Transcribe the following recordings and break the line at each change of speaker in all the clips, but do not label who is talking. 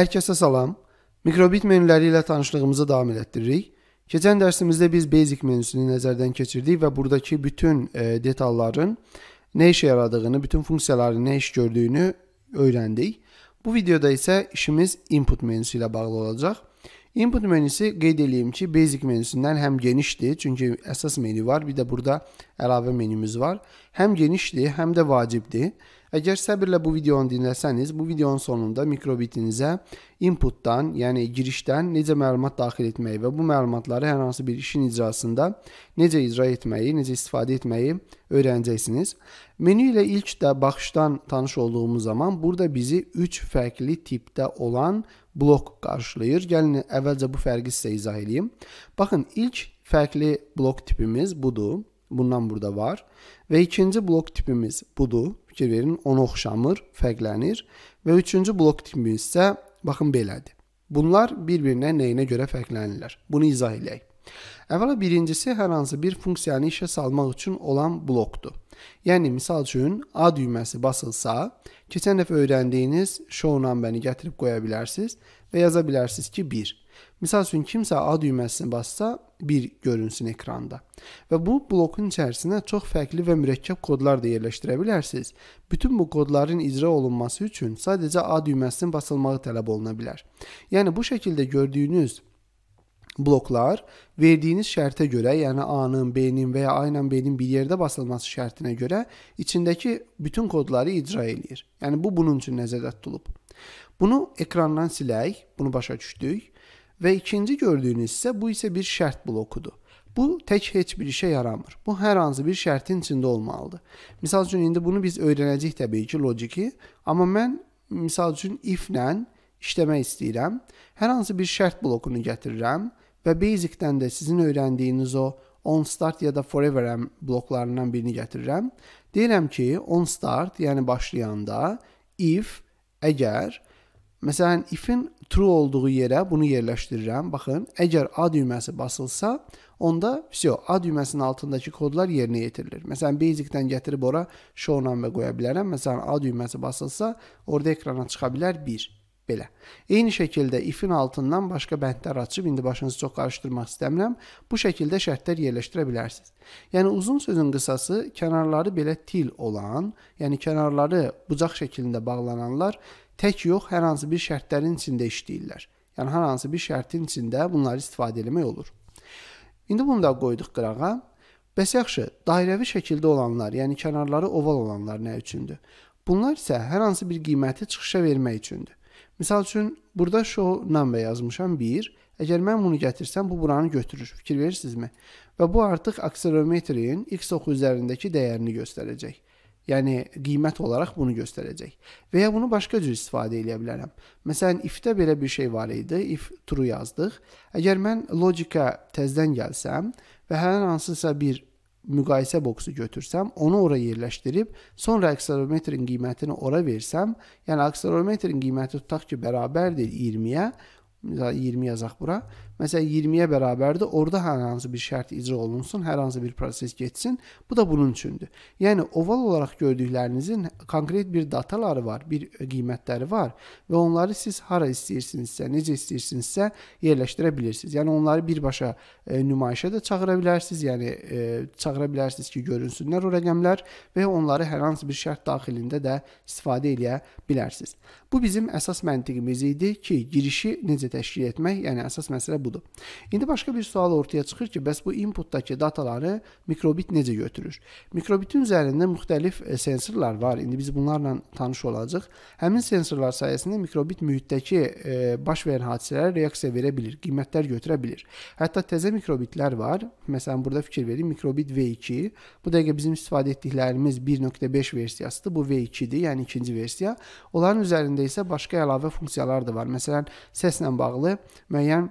Hər kəsə salam. Mikrobit menüləri ilə tanışlığımızı davam etdiririk. Keçən dərsimizdə biz basic menüsünü nəzərdən keçirdik və buradakı bütün e, detalların nə işə yaradığını, bütün funksiyaların nə iş gördüyünü öyrəndik. Bu videoda isə işimiz input menüsü ilə bağlı olacaq. Input menüsü qeyd edeyim ki, basic menüsündən həm genişdir, çünki əsas menü var, bir də burada əlavə menümüz var. Həm genişdir, həm də vacibdir. Əgər səbirlə bu videonu dinləsəniz, bu videonun sonunda mikrobitinizə inputdan, yəni girişdən necə məlumat daxil etməyi və bu məlumatları hər hansı bir işin icrasında necə icra etməyi, necə istifadə etməyi öyrənəcəksiniz. Menü ilə ilk də baxışdan tanış olduğumuz zaman burada bizi 3 fərqli tipdə olan blok qarşılayır. Gəlin əvvəlcə bu fərqi sizə izah edeyim. Baxın, ilk fərqli blok tipimiz budur. Bundan burada var. Və ikinci blok tipimiz budur. Fikir verin, ona oxşamır, fərqlənir. Və üçüncü blok tipimiz isə baxın belədir. Bunlar bir-birinə nəyinə görə fərqlənirlər? Bunu izah edək. Əvvəla birincisi hər hansı bir funksiyanı işə salmaq üçün olan blokdur. Yəni misal üçün A düyməsi basılsa, keçən dəfə öyrəndiyiniz show number-ni gətirib qoya bilərsiniz və yaza bilərsiniz ki 1. Misal üçün kimsə A düyməsini bassa, 1 görünsün ekranda. Və bu blokun içərisinə çox fərqli və mürəkkəb kodlar da yerləşdirə bilərsiniz. Bütün bu kodların icra olunması üçün sadəcə A düyməsinin basılmağı tələb oluna bilər. Yəni bu şəkildə gördüyünüz bloklar verdiyiniz şərtə görə, yəni A-nın, B-nin və ya A ilə B-nin bir yerdə basılması şərtinə görə içindəki bütün kodları icra eləyir. Yəni bu bunun üçün nəzərdə tutulub. Bunu ekrandan silək, bunu başa düşdük. Və ikinci gördüyünüz isə bu isə bir şərt blokudur. Bu tək heç bir işə yaramır. Bu hər hansı bir şərtin içində olmalıdır. Misal üçün indi bunu biz öyrənəcəyik təbii ki, logiki, amma mən misal üçün if-lə işləmək istəyirəm. Hər hansı bir şərt blokunu gətirirəm və basic-dən də sizin öyrəndiyiniz o on start ya da forever bloklarından birini gətirirəm. Deyirəm ki, on start, yəni başlayanda if əgər Məsələn, if-in true olduğu yerə bunu yerləşdirirəm. Baxın, əgər A düyməsi basılsa, onda vəsə A düyməsinin altındakı kodlar yerinə yetirilir. Məsələn, basic-dən gətirib ora show number qoya bilərəm. Məsələn, A düyməsi basılsa, orada ekrana çıxa bilər 1. Belə. Eyni şəkildə if-in altından başqa bəndlər açıb, indi başınızı çox qarışdırmaq istəmirəm. Bu şəkildə şərtlər yerləşdirə bilərsiniz. Yəni uzun sözün qısası, kənarları belə til olan, yəni kənarları bucaq şəklində bağlananlar tək yox, hər hansı bir şərtlərin içində işləyirlər. Yəni hər hansı bir şərtin içində bunları istifadə etmək olur. İndi bunu da qoyduq qırağa. Bəs yaxşı, dairəvi şəkildə olanlar, yəni kənarları oval olanlar nə üçündür? Bunlar isə hər hansı bir qiyməti çıxışa vermək üçündür. Məsəl üçün burada show number yazmışam 1. Əgər mən bunu gətirsəm, bu buranı götürür. Fikir verirsinizmi? Və bu artıq akselerometrin x oxu üzərindəki dəyərini göstərəcək. Yəni qiymət olaraq bunu göstərəcək. Və ya bunu başqa cür istifadə edə bilərəm. Məsələn, if-də belə bir şey var idi. If true yazdıq. Əgər mən logika təzədən gəlsəm və hər hansısa bir müqayisə boksu götürsəm, onu ora yerləşdirib, sonra akselerometrin qiymətini ora versəm, yəni akselerometrin qiyməti tutaq ki, bərabərdir 20-yə, 20 yazaq bura. Məsələn 20-yə bərabərdir. Orda hər hansı bir şərt icra olunsun, hər hansı bir proses getsin. Bu da bunun üçündür. Yəni oval olaraq gördüklərinizin konkret bir dataları var, bir qiymətləri var və onları siz hara istəyirsinizsə, necə istəyirsinizsə yerləşdirə bilirsiniz. Yəni onları birbaşa e, nümayişə də çağıra bilərsiniz. Yəni e, çağıra bilərsiniz ki, görünsünlər o rəqəmlər və onları hər hansı bir şərt daxilində də istifadə edə bilərsiniz. Bu bizim əsas məntiqimiz idi ki, girişi necə təşkil etmək, yəni əsas məsələ budur. İndi başqa bir sual ortaya çıxır ki, bəs bu inputdakı dataları mikrobit necə götürür? Mikrobitin üzərində müxtəlif e, sensorlar var. İndi biz bunlarla tanış olacağıq. Həmin sensorlar sayəsində mikrobit mühitdəki e, baş verən hadisələrə reaksiya verə bilir, qiymətlər götürə bilir. Hətta təzə mikrobitlər var. Məsələn, burada fikir verin, mikrobit V2. Bu dəqiqə bizim istifadə etdiklərimiz 1.5 versiyasıdır. Bu V2-dir, yəni ikinci versiya. Onların üzərində isə başqa əlavə funksiyalar da var. Məsələn, səslə bağlı müəyyən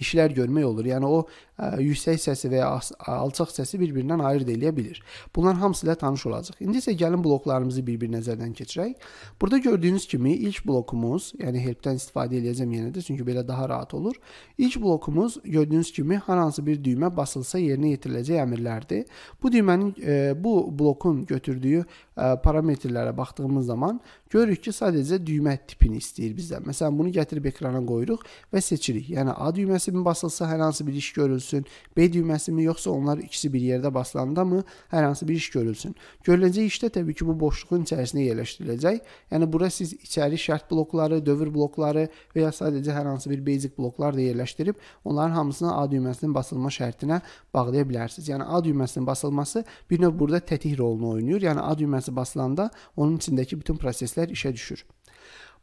işlər görmək olur. Yəni o ə, yüksək səsi və ya alçaq səsi bir-birindən ayırd edə bilir. Bunların hamısı ilə tanış olacaq. İndi isə gəlin bloklarımızı bir-bir nəzərdən keçirək. Burada gördüyünüz kimi ilk blokumuz, yəni helpdən istifadə edəcəm yenə də, çünki belə daha rahat olur. İlk blokumuz gördüyünüz kimi hər hansı bir düymə basılsa yerinə yetiriləcək əmrlərdir. Bu düymənin e, bu blokun götürdüyü e, parametrlərə baxdığımız zaman görürük ki, sadəcə düymə tipini istəyir bizdən. Məsələn, bunu gətirib ekrana qoyuruq və seçirik. Yəni A düyməsi mi basılsa hər hansı bir iş görülsün, B düyməsi mi yoxsa onlar ikisi bir yerdə basılanda mı hər hansı bir iş görülsün. Görüləcək işdə təbii ki, bu boşluğun içərisinə yerləşdiriləcək. Yəni bura siz içəri şərt blokları, dövr blokları və ya sadəcə hər hansı bir basic bloklar da yerləşdirib onların hamısını A düyməsinin basılma şərtinə bağlaya bilərsiniz. Yəni A düyməsinin basılması bir növ burada tətik rolunu oynayır. Yəni A düyməsi basılanda onun içindəki bütün proseslər proseslər işə düşür.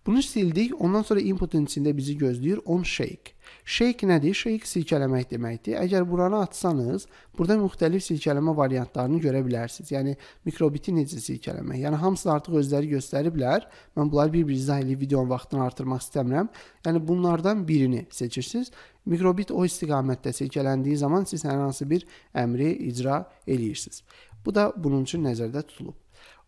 Bunu sildik. Ondan sonra inputun içində bizi gözləyir on shake. Shake nədir? Shake silkələmək deməkdir. Əgər buranı atsanız, burada müxtəlif silkələmə variantlarını görə bilərsiniz. Yəni mikrobiti necə silkələmək. Yəni hamısı artıq özləri göstəriblər. Mən bunları bir-bir izah edib videonun vaxtını artırmaq istəmirəm. Yəni bunlardan birini seçirsiniz. Mikrobit o istiqamətdə silkələndiyi zaman siz hər hansı bir əmri icra eləyirsiniz. Bu da bunun üçün nəzərdə tutulub.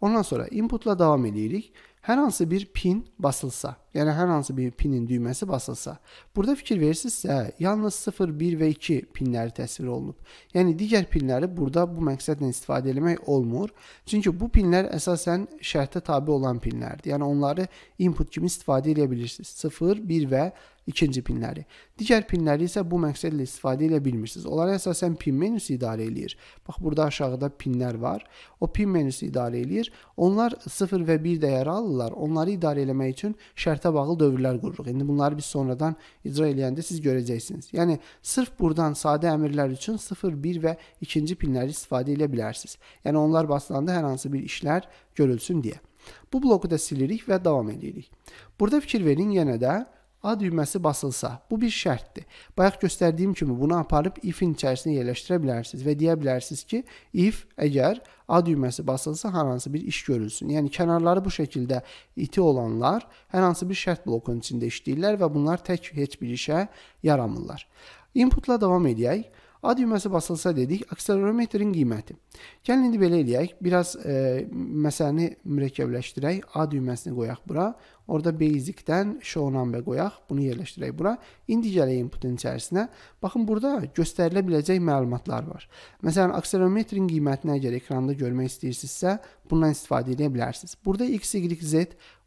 Ondan sonra inputla davam edirik. Hər hansı bir pin basılsa, yəni hər hansı bir pinin düyməsi basılsa, burada fikir verirsinizsə, yalnız 0, 1 və 2 pinləri təsvir olunub. Yəni digər pinləri burada bu məqsədlə istifadə etmək olmur. Çünki bu pinlər əsasən şərtə tabe olan pinlərdir. Yəni onları input kimi istifadə edə bilirsiniz. 0, 1 və ikinci pinləri. Digər pinləri isə bu məqsədlə istifadə edə bilmirsiniz. Onları əsasən pin menüsü idarə eləyir. Bax burada aşağıda pinlər var. O pin menüsü idarə eləyir. Onlar 0 və 1 dəyəri alırlar. Onları idarə etmək üçün şərtə bağlı dövrlər qururuq. İndi bunları biz sonradan icra eləyəndə siz görəcəksiniz. Yəni sırf burdan sadə əmrlər üçün 0, 1 və ikinci pinləri istifadə edə bilərsiniz. Yəni onlar basılanda hər hansı bir işlər görülsün deyə. Bu bloku da silirik və davam edirik. Burada fikir verin yenə də A düyməsi basılsa, bu bir şərtdir. Bayaq göstərdiyim kimi bunu aparıb if-in içərisinə yerləşdirə bilərsiniz və deyə bilərsiniz ki, if əgər A düyməsi basılsa hər hansı bir iş görülsün. Yəni kənarları bu şəkildə iti olanlar hər hansı bir şərt blokunun içində işləyirlər və bunlar tək heç bir işə yaramırlar. Inputla davam edək. A düyməsi basılsa dedik, akselerometrin qiyməti. Gəlin indi belə eləyək. Biraz e, məsələni mürəkkəbləşdirək. A düyməsini qoyaq bura. Orada basic-dən show number qoyaq. Bunu yerləşdirək bura. İndi gələk inputun içərisinə. Baxın burada göstərilə biləcək məlumatlar var. Məsələn, akselerometrin qiymətini əgər ekranda görmək istəyirsinizsə, bundan istifadə edə bilərsiniz. Burada x, y, z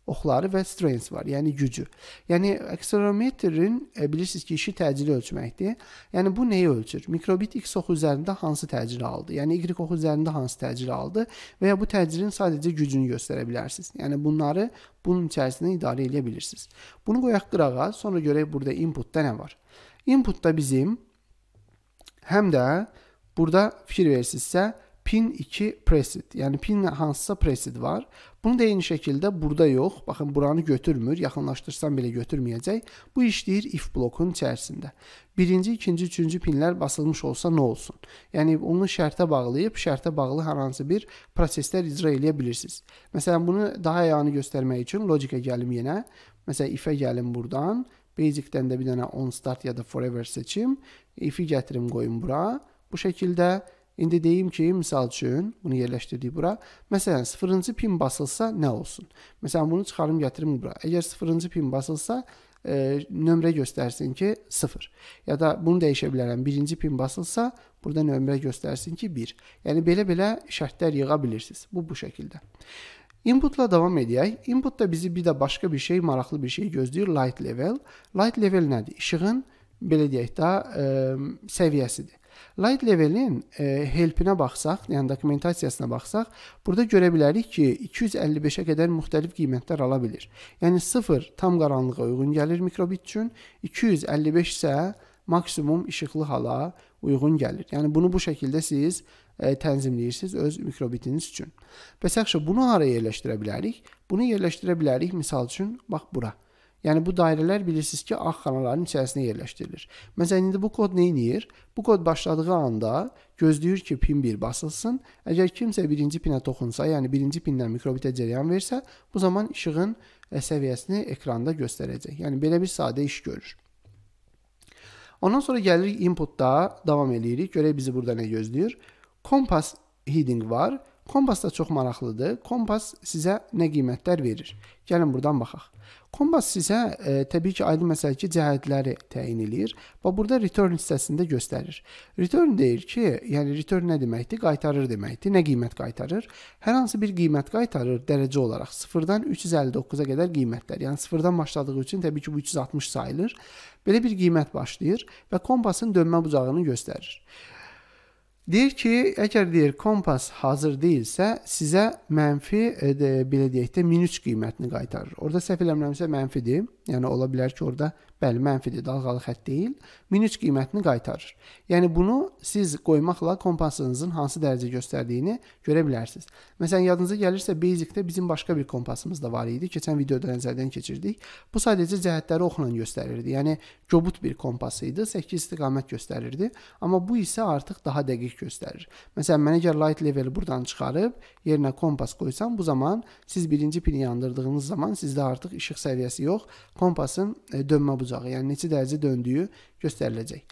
oxları və strength var, yəni gücü. Yəni akselerometrin e, bilirsiniz ki, işi təcili ölçməkdir. Yəni bu nəyi ölçür? Mikrobit x oxu üzərində hansı təcili aldı? Yəni y oxu üzərində hansı təcili aldı və ya bu təcilin sadəcə gücünü göstərə bilərsiniz. Yəni bunları bunun içərisində idarə edə bilirsiniz. Bunu qoyaq qırağa, sonra görək burada inputda nə var. Inputda bizim həm də burada fikir verirsinizsə pin 2 preset. Yəni pin hansısa preset var. Bunu da eyni şəkildə burada yox. Baxın buranı götürmür. Yaxınlaşdırsam belə götürməyəcək. Bu işləyir if blokunun içərisində. Birinci, ikinci, üçüncü pinlər basılmış olsa nə olsun? Yəni onu şərtə bağlayıb şərtə bağlı hər hansı bir proseslər icra edə bilirsiniz. Məsələn bunu daha yanı göstərmək üçün logika gəlim yenə. Məsələn if-ə gəlim burdan. Basic-dən də bir dənə on start ya da forever seçim. If-i gətirim qoyum bura. Bu şəkildə İndi deyim ki, misal üçün bunu yerləşdirdik bura. Məsələn, 0-cı pin basılsa nə olsun? Məsələn, bunu çıxarım gətirim bura. Əgər 0-cı pin basılsa, e, nömrə göstərsin ki 0. Ya da bunu dəyişə bilərəm. 1-ci pin basılsa, burada nömrə göstərsin ki 1. Yəni belə-belə şərtlər yığa bilirsiniz. Bu bu şəkildə. Inputla davam edək. Inputda bizi bir də başqa bir şey, maraqlı bir şey gözləyir. Light level. Light level nədir? İşığın belə deyək də, ə, e, səviyyəsidir. Light levelin e, helpinə baxsaq, yəni dokumentasiyasına baxsaq, burada görə bilərik ki, 255-ə qədər müxtəlif qiymətlər ala bilir. Yəni 0 tam qaranlığa uyğun gəlir mikrobit üçün, 255 isə maksimum işıqlı hala uyğun gəlir. Yəni bunu bu şəkildə siz e, tənzimləyirsiniz öz mikrobitiniz üçün. Bəs yaxşı, bunu hara yerləşdirə bilərik? Bunu yerləşdirə bilərik misal üçün bax bura. Yəni bu dairələr bilirsiniz ki, ağ xanaların içərisinə yerləşdirilir. Məsələn, indi bu kod nə edir? Bu kod başladığı anda gözləyir ki, pin 1 basılsın. Əgər kimsə birinci pinə toxunsa, yəni birinci pindən mikrobitə cərəyan versə, bu zaman işığın səviyyəsini ekranda göstərəcək. Yəni belə bir sadə iş görür. Ondan sonra gəlirik inputda davam edirik. Görək bizi burada nə gözləyir. Kompas heading var. Kompas da çox maraqlıdır. Kompas sizə nə qiymətlər verir? Gəlin buradan baxaq. Kompas sizə e, təbii ki, aydın məsələ ki, cəhətləri təyin eləyir və burada return hissəsində göstərir. Return deyir ki, yəni return nə deməkdir? Qaytarır deməkdir. Nə qiymət qaytarır? Hər hansı bir qiymət qaytarır dərəcə olaraq 0-dan 359-a qədər qiymətlər. Yəni 0-dan başladığı üçün təbii ki, bu 360 sayılır. Belə bir qiymət başlayır və kompasın dönmə bucağını göstərir. Deyir ki, əgər deyir kompas hazır deyilsə, sizə mənfi e, belə deyək də minus qiymətini qaytarır. Orada səhv eləmirəmsə mənfidir. Yəni ola bilər ki, orada bəli mənfidir, dalğalı xətt deyil, minus qiymətini qaytarır. Yəni bunu siz qoymaqla kompasınızın hansı dərəcə göstərdiyini görə bilərsiniz. Məsələn, yadınıza gəlirsə Basic-də bizim başqa bir kompasımız da var idi. Keçən videoda nəzərdən keçirdik. Bu sadəcə cəhətləri oxla göstərirdi. Yəni kobud bir kompas idi, 8 istiqamət göstərirdi, amma bu isə artıq daha dəqiq göstərir. Məsələn, mən əgər light level burdan çıxarıb yerinə kompas qoysam, bu zaman siz birinci pini yandırdığınız zaman sizdə artıq işıq səviyyəsi yox, kompasın e, dönmə bucağı, yəni neçə dərəcə döndüyü göstəriləcək.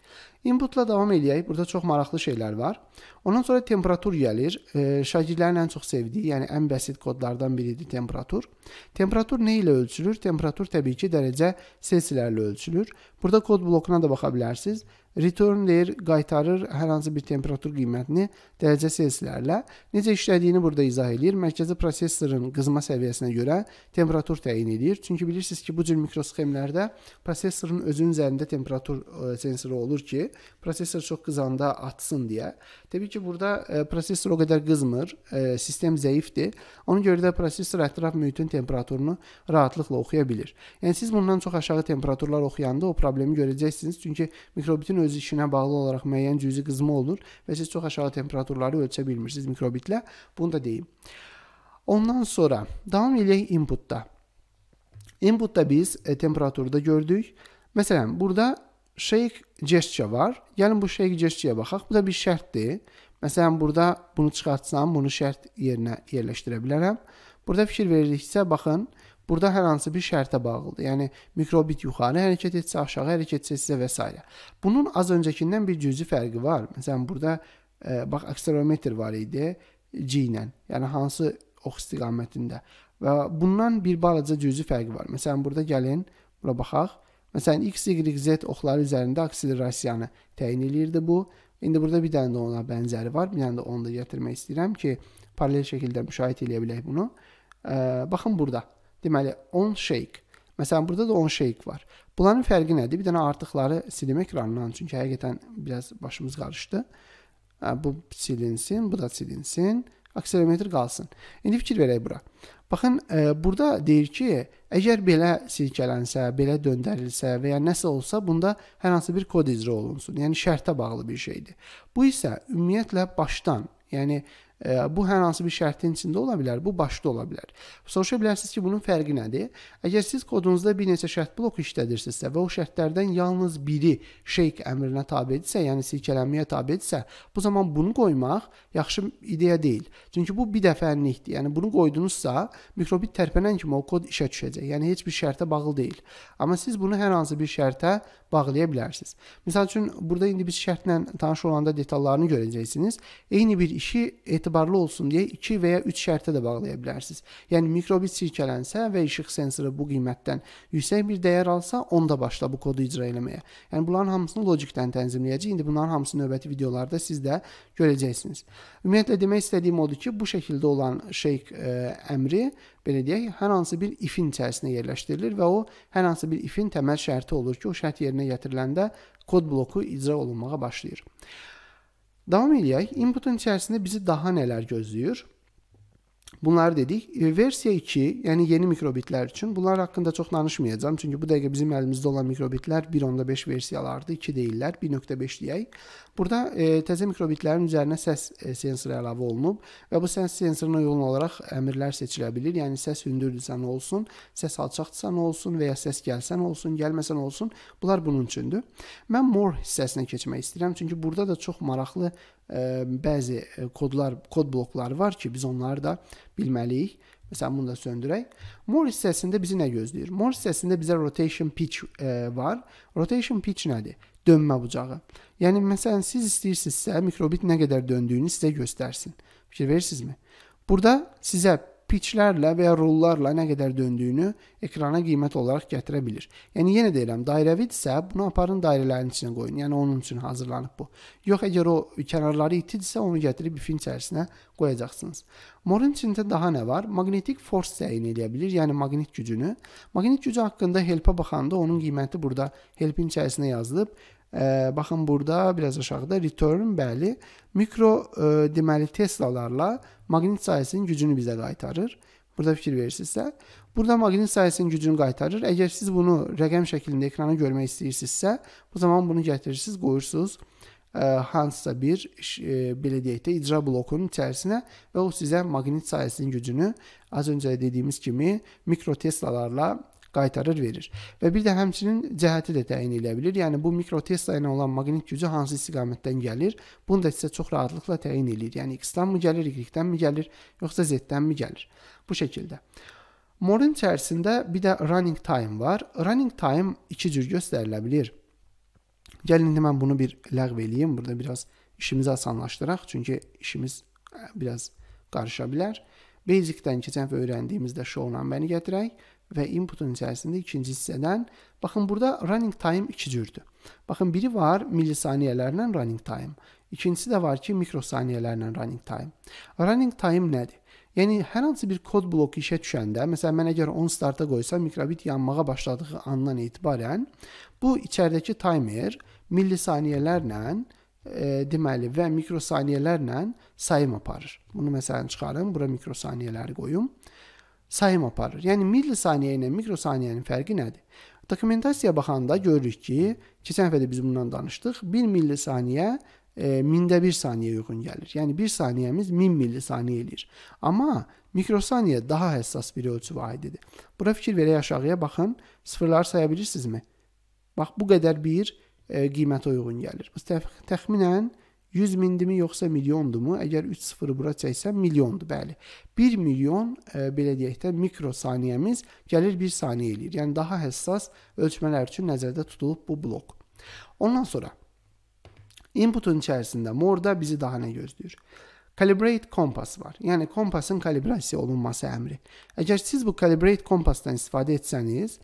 Inputla davam eləyək. Burada çox maraqlı şeylər var. Ondan sonra temperatur gəlir. E, şagirdlərin ən çox sevdiyi, yəni ən bəsit kodlardan biridir temperatur. Temperatur nə ilə ölçülür? Temperatur təbii ki, dərəcə Selsilərlə ölçülür. Burada kod blokuna da baxa bilərsiniz. Return deyir, qaytarır hər hansı bir temperatur qiymətini dərəcə Selsilərlə. Necə işlədiyini burada izah edir. Mərkəzi prosesorun qızma səviyyəsinə görə temperatur təyin edir. Çünki bilirsiniz ki, bu cür mikrosxemlərdə prosesorun özünün üzərində temperatur sensoru olur ki, prosesor çox qızanda atsın deyə. Təbii ki, burada e, prosesor o qədər qızmır, e, sistem zəifdir. Ona görə də prosesor ətraf mühitin temperaturunu rahatlıqla oxuya bilir. Yəni siz bundan çox aşağı temperaturlar oxuyanda o problemi görəcəksiniz. Çünki mikrobitin öz işinə bağlı olaraq müəyyən cüzi qızma olur və siz çox aşağı temperaturları ölçə bilmirsiniz mikrobitlə. Bunu da deyim. Ondan sonra davam eləyək inputda. Inputda biz e, temperaturda gördük. Məsələn, burada shake gesture var. Gəlin bu shake gesture-yə baxaq. Bu da bir şərtdir. Məsələn, burada bunu çıxartsam, bunu şərt yerinə yerləşdirə bilərəm. Burada fikir veririksə, baxın, burada hər hansı bir şərtə bağlıdır. Yəni mikrobit yuxarı hərəkət etsə, aşağı hərəkət etsə və s. Bunun az öncəkindən bir cüzi fərqi var. Məsələn, burada e, bax akselerometr var idi G ilə. Yəni hansı ox istiqamətində. Və bundan bir balaca cüzi fərqi var. Məsələn, burada gəlin, bura baxaq. Məsələn, x, y, z oxları üzərində akselerasiyanı təyin eləyirdi bu. İndi burada bir dənə də ona bənzəri var. Bir dənə də onu da gətirmək istəyirəm ki, paralel şəkildə müşahidə edə bilək bunu. Ə, baxın burada. Deməli, on shake. Məsələn, burada da on shake var. Bunların fərqi nədir? Bir dənə artıqları silim ekrandan, çünki həqiqətən biraz başımız qarışdı. Bu silinsin, bu da silinsin. Akselerometr qalsın. İndi fikir verək bura. Baxın, e, burada deyir ki, əgər belə silkələnsə, belə döndərilsə və ya nəsə olsa, bunda hər hansı bir kod icra olunsun. Yəni şərtə bağlı bir şeydir. Bu isə ümumiyyətlə başdan, yəni Bu hər hansı bir şərtin içində ola bilər, bu başda ola bilər. Soruşa bilərsiniz ki, bunun fərqi nədir? Əgər siz kodunuzda bir neçə şərt bloku işlədirsinizsə və o şərtlərdən yalnız biri shake əmrinə tabedirsə, yəni silkələnməyə tabedirsə, bu zaman bunu qoymaq yaxşı ideya deyil. Çünki bu bir dəfəlikdir. Yəni bunu qoydunuzsa, mikrobit tərpənən kimi o kod işə düşəcək. Yəni heç bir şərtə bağlı deyil. Amma siz bunu hər hansı bir şərtə bağlaya bilərsiniz. Məsəl üçün burada indi biz şərtlə tanış olanda detallarını görəcəksiniz. Eyni bir işi etibar etibarlı olsun deyə 2 və ya 3 şərtə də bağlaya bilərsiniz. Yəni mikrobit sirkələnsə və işıq sensoru bu qiymətdən yüksək bir dəyər alsa, onda başla bu kodu icra etməyə. Yəni bunların hamısını logikdən tənzimləyəcək. İndi bunların hamısını növbəti videolarda siz də görəcəksiniz. Ümumiyyətlə demək istədiyim odur ki, bu şəkildə olan shake ə, e, əmri belə deyək, hər hansı bir if-in içərisinə yerləşdirilir və o hər hansı bir if-in təməl şərti olur ki, o şərt yerinə yetiriləndə kod bloku icra olunmağa başlayır. Davam eləyək. Inputun içərisində bizi daha nələr gözləyir? Bunları dedik. E, versiya 2, yəni yeni mikrobitlər üçün bunlar haqqında çox danışmayacağam. Çünki bu dəqiqə bizim əlimizdə olan mikrobitlər 1.5 versiyalardır, 2 deyirlər, 1.5 deyək. Burada e, təzə mikrobitlərin üzərinə səs e, sensoru əlavə olunub və bu səs sensoruna uyğun olaraq əmrlər seçilə bilir. Yəni səs hündürdürsə nə olsun, səs alçaqdırsa nə olsun və ya səs gəlsə nə olsun, gəlməsə nə olsun. Bunlar bunun üçündür. Mən more hissəsinə keçmək istəyirəm, çünki burada da çox maraqlı ə, bəzi kodlar, kod blokları var ki, biz onları da bilməliyik. Məsələn, bunu da söndürək. More hissəsində bizi nə gözləyir? More hissəsində bizə rotation pitch ə, var. Rotation pitch nədir? Dönmə bucağı. Yəni məsələn siz istəyirsinizsə mikrobit nə qədər döndüyünü sizə göstərsin. Fikir verirsinizmi? Burada sizə pitchlərlə və ya rollarla nə qədər döndüyünü ekrana qiymət olaraq gətirə bilir. Yəni yenə deyirəm, dairəvidirsə bunu aparın dairələrin içinə qoyun. Yəni onun üçün hazırlanıb bu. Yox əgər o kənarları itidirsə onu gətirib ifin içərisinə qoyacaqsınız. Morun içində daha nə var? Magnetic force təyin edə bilir, yəni maqnit gücünü. Maqnit gücü haqqında helpə baxanda onun qiyməti burada helpin içərisinə yazılıb. E, baxın burada biraz aşağıda return bəli mikro e, deməli Teslalarla maqnit sahəsinin gücünü bizə qaytarır. Burada fikir verirsinizsə, burada maqnit sahəsinin gücünü qaytarır. Əgər siz bunu rəqəm şəklində ekrana görmək istəyirsinizsə, bu zaman bunu gətirirsiniz, qoyursunuz e, hansısa bir ə, belə deyək də icra blokunun içərisinə və o sizə maqnit sahəsinin gücünü az öncə dediyimiz kimi mikro Teslalarla qaytarır verir. Və bir də həmçinin cəhəti də təyin edə bilir. Yəni bu mikro Tesla ilə olan maqnit gücü hansı istiqamətdən gəlir, bunu da sizə çox rahatlıqla təyin eləyir. Yəni X-dan mı gəlir, Y-dən mi gəlir, yoxsa Z-dən mi gəlir? Bu şəkildə. Morun içərisində bir də running time var. Running time iki cür göstərilə bilər. Gəlin indi mən bunu bir ləğv eləyim. Burada biraz işimizi asanlaşdıraq, çünki işimiz biraz qarışa bilər. Basic-dən keçən və öyrəndiyimizdə show-la bəni gətirək və inputun içərisində ikinci hissədən baxın burada running time iki cürdür. Baxın biri var millisaniyələrlə running time. İkincisi də var ki, mikrosaniyələrlə running time. Running time nədir? Yəni hər hansı bir kod bloku işə düşəndə, məsələn mən əgər 10 starta qoysam, mikrobit yanmağa başladığı andan etibarən bu içəridəki timer millisaniyələrlə e, deməli və mikrosaniyələrlə sayım aparır. Bunu məsələn çıxarım, bura mikrosaniyələri qoyum sayım aparır. Yəni millisaniyə ilə mikrosaniyənin fərqi nədir? Dokumentasiyaya baxanda görürük ki, keçən həftə də biz bundan danışdıq. 1 millisaniyə e, mində 1 saniyə uyğun gəlir. Yəni 1 saniyəmiz 1000 millisaniyə eləyir. Amma mikrosaniyə daha həssas bir ölçü vahididir. Bura fikir verək aşağıya baxın. Sıfırları saya bilirsinizmi? Bax bu qədər bir e, qiymətə uyğun gəlir. Bu təxminən 100 mindimi yoxsa milyondurmu? Əgər 3 sıfırı bura çəksəm milyondur, bəli. 1 milyon e, belə deyək də mikrosaniyəmiz gəlir 1 saniyə eləyir. Yəni daha həssas ölçmələr üçün nəzərdə tutulub bu blok. Ondan sonra inputun içərisində morda bizi daha nə gözləyir? Calibrate kompas var. Yəni kompasın kalibrasiya olunması əmri. Əgər siz bu calibrate kompasdan istifadə etsəniz,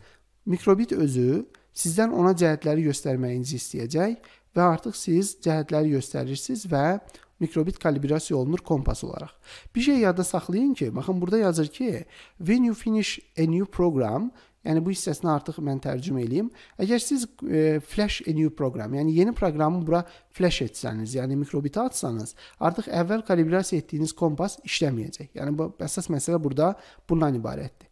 mikrobit özü sizdən ona cəhətləri göstərməyinizi istəyəcək və artıq siz cəhətləri göstərirsiniz və mikrobit kalibrasiya olunur kompas olaraq. Bir şey yadda saxlayın ki, baxın burada yazır ki, when you finish a new program, yəni bu hissəsini artıq mən tərcümə eləyim. Əgər siz e, flash a new program, yəni yeni proqramı bura flash etsəniz, yəni mikrobitə atsanız, artıq əvvəl kalibrasiya etdiyiniz kompas işləməyəcək. Yəni bu əsas məsələ burada bundan ibarətdir.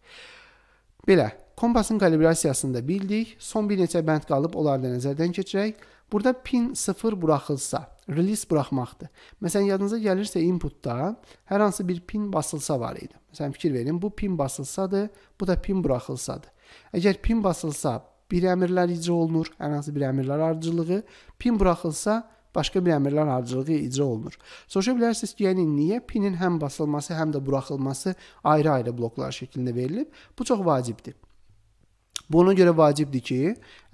Belə, kompasın kalibrasiyasını da bildik. Son bir neçə bənd qalıb, onları da nəzərdən keçirək. Burada pin 0 buraxılsa, release buraxmaqdır. Məsələn, yadınıza gəlirsə inputda hər hansı bir pin basılsa var idi. Məsələn, fikir verin, bu pin basılsadır, bu da pin buraxılsadır. Əgər pin basılsa, bir əmrlər icra olunur, hər hansı bir əmrlər ardıcılığı, pin buraxılsa, başqa bir əmrlər ardıcılığı icra olunur. Soruşa bilərsiniz ki, yəni niyə pinin həm basılması, həm də buraxılması ayrı-ayrı bloklar şəklində verilib? Bu çox vacibdir. Bu ona görə vacibdir ki,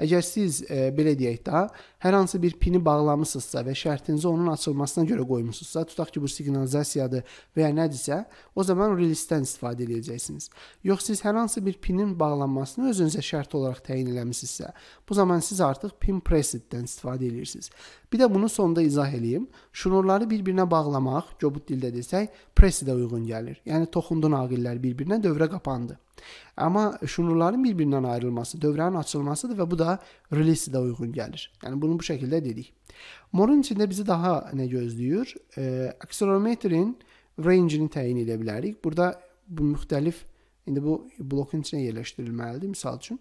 əgər siz e, belə deyək də, hər hansı bir pini bağlamısınızsa və şərtinizi onun açılmasına görə qoymusunuzsa, tutaq ki, bu siqnalizasiyadır və ya nədirsə, o zaman release-dən istifadə edəcəksiniz. Yox siz hər hansı bir pinin bağlanmasını özünüzə şərt olaraq təyin eləmisinizsə, bu zaman siz artıq pin preset-dən istifadə edirsiniz. Bir də bunu sonda izah eləyim. Şnurları bir-birinə bağlamaq, kobud dildə desək, presedə uyğun gəlir. Yəni toxundu naqillər bir-birinə dövrə qapandı. Amma şnurların bir-birindən ayrılması dövrənin açılmasıdır və bu da release-də uyğun gəlir. Yəni bunu bu şəkildə dedik. Morun içində bizi daha nə gözləyir? E, akselerometrin range-ini təyin edə bilərik. Burada bu müxtəlif indi bu blokun içinə yerləşdirilməlidir. Məsəl üçün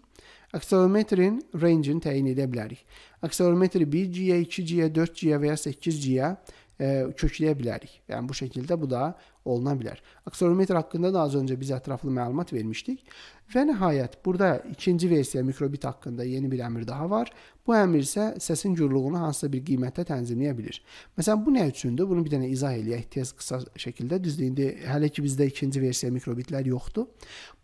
akselerometrin range-ini təyin edə bilərik. Akselerometri 1G-yə, 2G-yə, 4G-yə və ya 8G-yə e, kökləyə bilərik. Yəni bu şəkildə bu da oluna bilər. Akselerometr haqqında da az öncə biz ətraflı məlumat vermişdik Və nəhayət burada ikinci versiya mikrobit haqqında yeni bir əmr daha var. Bu əmr isə səsin gurluğunu hansısa bir qiymətdə tənzimləyə bilir. Məsələn, bu nə üçündür? Bunu bir dənə izah eləyək tez qısa şəkildə. Düzdür, indi hələ ki bizdə ikinci versiya mikrobitlər yoxdur.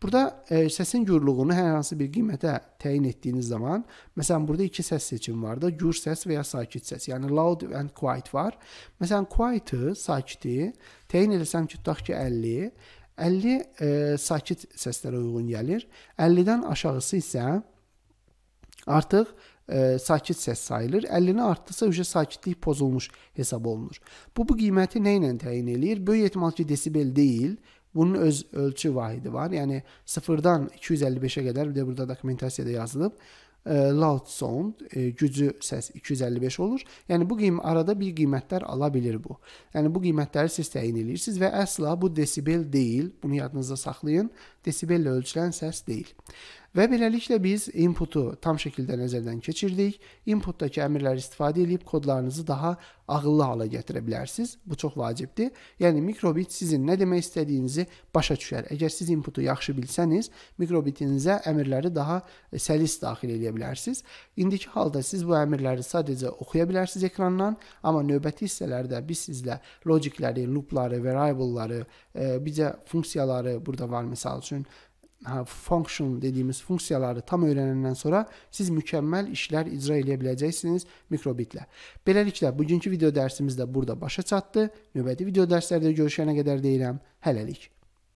Burada e, səsin gurluğunu hər hansı bir qiymətə təyin etdiyiniz zaman, məsələn, burada iki səs seçimi var da, gur səs və ya sakit səs. Yəni loud and quiet var. Məsələn, quiet-ı, sakiti təyin etsəm ki, tutaq ki 50 50 e, sakit səslərə uyğun gəlir. 50-dən aşağısı isə artıq e, sakit səs sayılır. 50-ni artdısa ücə sakitlik pozulmuş hesab olunur. Bu bu qiyməti nə ilə təyin eləyir? Böyük ehtimal ki, desibel deyil. Bunun öz ölçü vahidi var. Yəni 0-dan 255-ə qədər bir də burada dokumentasiyada yazılıb loud sound e, gücü səs 255 olur. Yəni bu qiym arada bir qiymətlər ala bilir bu. Yəni bu qiymətləri siz təyin edirsiniz və əsla bu desibel deyil. Bunu yadınızda saxlayın. Desibellə ölçülən səs deyil. Və beləliklə biz inputu tam şəkildə nəzərdən keçirdik. Inputdakı əmrləri istifadə edib kodlarınızı daha ağıllı hala gətirə bilərsiniz. Bu çox vacibdir. Yəni mikrobit sizin nə demək istədiyinizi başa düşər. Əgər siz inputu yaxşı bilsəniz, mikrobitinizə əmrləri daha səlis daxil edə bilərsiniz. İndiki halda siz bu əmrləri sadəcə oxuya bilərsiniz ekrandan, amma növbəti hissələrdə biz sizlə logikləri, loopları, variableları, e, bizə funksiyaları burada var məsəl üçün function dediyimiz funksiyaları tam öyrənəndən sonra siz mükəmməl işlər icra edə biləcəksiniz mikrobitlə. Beləliklə bugünkü video dərsimiz də burada başa çatdı. Növbəti video dərslərdə görüşənə qədər deyirəm hələlik.